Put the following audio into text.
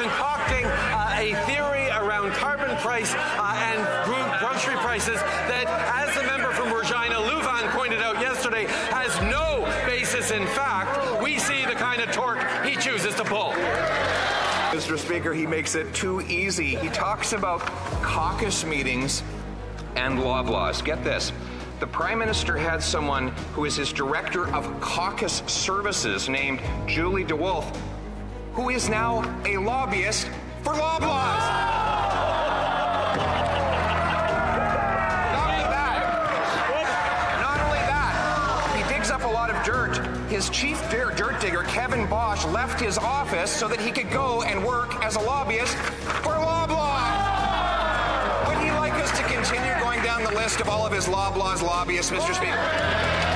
concocting uh, a theory around carbon price uh, and grocery prices that, as the member from Regina Lewvan pointed out yesterday, has no basis in fact. We see the kind of torque he chooses to pull. Mr. Speaker, he makes it too easy. He talks about caucus meetings and Loblaws. Get this. The Prime Minister had someone who is his Director of Caucus Services named Julie DeWolf, who is now a lobbyist for Loblaws. Not only that, not only that, he digs up a lot of dirt. His chief dirt digger, Kevin Bosch, left his office so that he could go and work as a lobbyist for Loblaws. Would he like us to continue going down the list of all of his Loblaws lobbyists, Mr. Speaker?